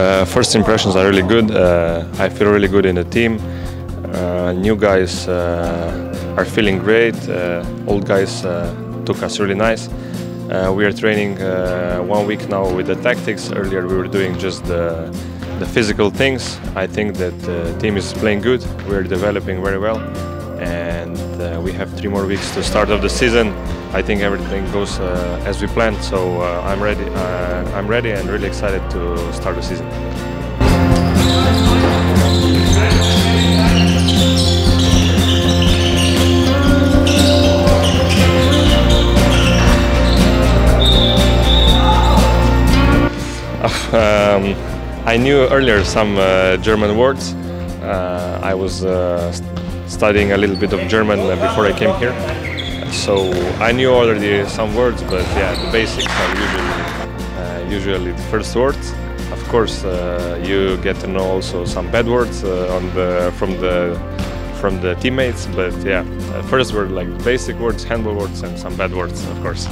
Uh, first impressions are really good. Uh, I feel really good in the team. Uh, new guys uh, are feeling great. Uh, old guys uh, took us really nice. We are training one week now with the tactics. Earlier we were doing just the, the physical things. I think that the team is playing good. We're developing very well, we have three more weeks to start of the season. I think everything goes uh, as we planned, so uh, I'm ready. Uh, I'm ready and really excited to start the season. Um, I knew earlier some uh, German words. Uh, I was uh, studying a little bit of German uh, before I came here, so I knew already some words. But yeah, the basics are usually uh, usually the first words. Of course, uh, you get to know also some bad words on the from the from the teammates. But yeah, first word like basic words, handball words, and some bad words, of course.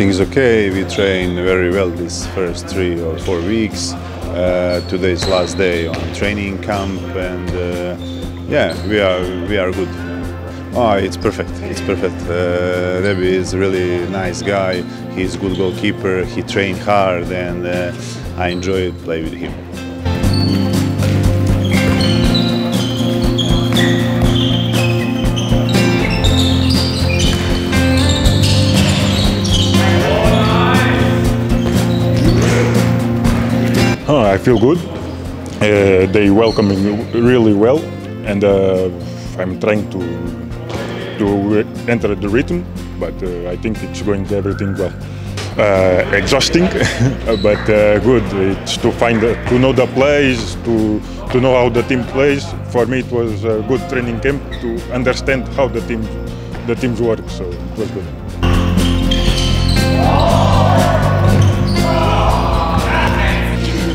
Everything is okay. We train very well these first three or four weeks. Uh, today's last day on training camp, and uh, yeah, we are we are good. Oh, it's perfect. It's perfect. Uh, is really nice guy. He's good goalkeeper. He trained hard, and uh, I enjoy play with him. Oh, I feel good. Uh, they welcome me really well, and uh, I'm trying to to enter the rhythm, but uh, I think it's going everything well. Uh, exhausting, but uh, good. It's to find the, to know the plays, to to know how the team plays. For me, it was a good training camp to understand how the team the teams work. So it was good.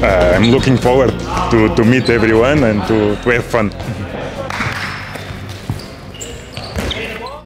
Uh, I'm looking forward to, to meet everyone and to, to have fun.